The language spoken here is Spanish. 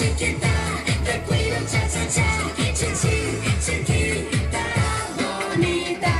chiquita, te cuido, cha, cha, cha, y chiquita bonita.